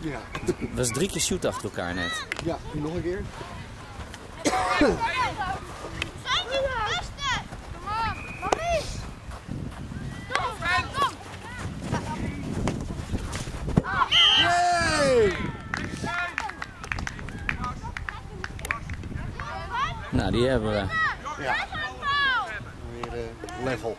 Ja. Dat was drie keer shoot achter elkaar net. Ja, nog een keer. Nou, die hebben we. Ja. Weer eh, level.